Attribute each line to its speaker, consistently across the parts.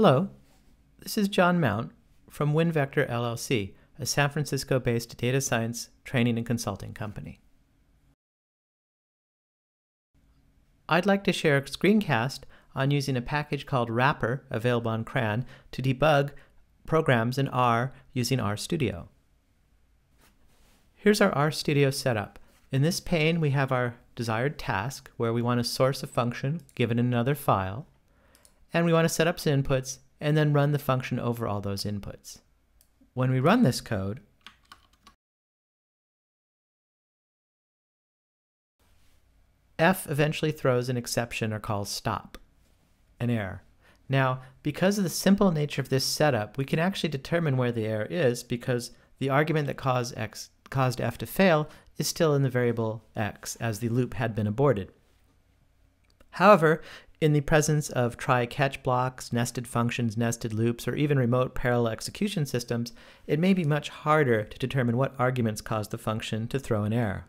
Speaker 1: Hello, this is John Mount from WinVector LLC, a San Francisco based data science training and consulting company. I'd like to share a screencast on using a package called wrapr, available on CRAN, to debug programs in R using RStudio. Here's our RStudio setup. In this pane, we have our desired task where we want to source a function given in another file, and we want to set up some inputs and then run the function over all those inputs. When we run this code, F eventually throws an exception or calls stop, an error. Now, because of the simple nature of this setup, we can actually determine where the error is because the argument that caused, X, caused F to fail is still in the variable X as the loop had been aborted. However, in the presence of try-catch blocks, nested functions, nested loops, or even remote parallel execution systems, it may be much harder to determine what arguments caused the function to throw an error.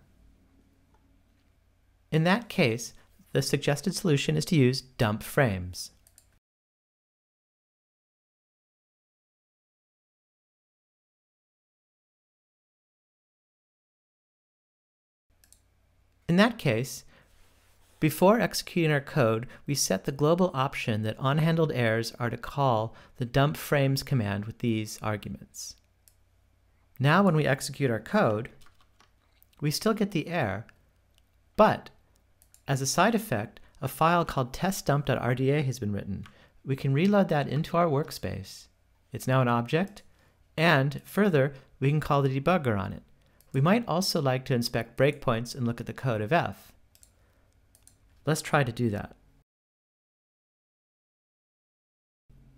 Speaker 1: In that case, the suggested solution is to use dump frames. In that case, before executing our code, we set the global option that unhandled errors are to call the dump frames command with these arguments. Now when we execute our code, we still get the error, but as a side effect, a file called testdump.rda has been written. We can reload that into our workspace. It's now an object, and further, we can call the debugger on it. We might also like to inspect breakpoints and look at the code of F. Let's try to do that.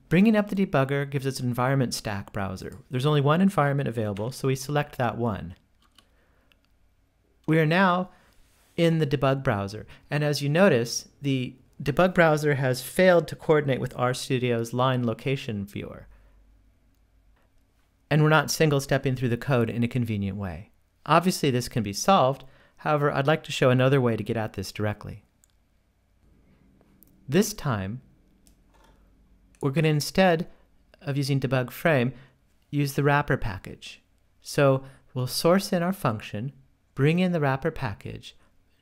Speaker 1: Bringing up the debugger gives us an environment stack browser. There's only one environment available, so we select that one. We are now in the debug browser, and as you notice, the debug browser has failed to coordinate with RStudio's line location viewer. And we're not single-stepping through the code in a convenient way. Obviously, this can be solved. However, I'd like to show another way to get at this directly. This time, we're going to instead of using debug frame, use the wrapr package. So we'll source in our function, bring in the wrapr package,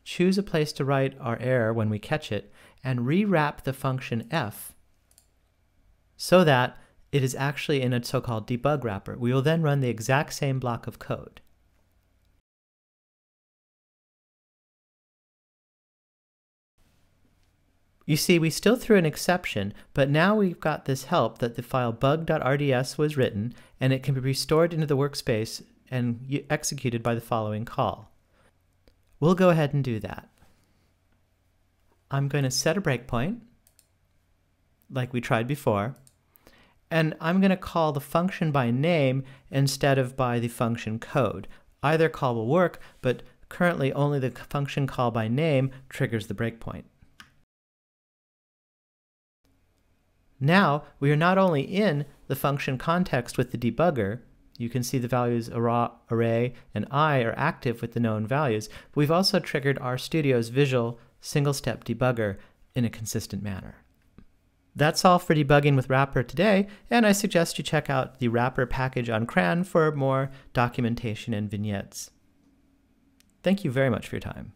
Speaker 1: choose a place to write our error when we catch it, and rewrap the function f so that it is actually in a so-called debug wrapper. We will then run the exact same block of code. You see, we still threw an exception, but now we've got this help that the file bug.rds was written and it can be restored into the workspace and executed by the following call. We'll go ahead and do that. I'm going to set a breakpoint, like we tried before, and I'm going to call the function by name instead of by the function code. Either call will work, but currently only the function call by name triggers the breakpoint. Now we are not only in the function context with the debugger, you can see the values array and i are active with the known values, but we've also triggered RStudio's visual single-step debugger in a consistent manner. That's all for debugging with wrapr today, and I suggest you check out the wrapr package on CRAN for more documentation and vignettes. Thank you very much for your time.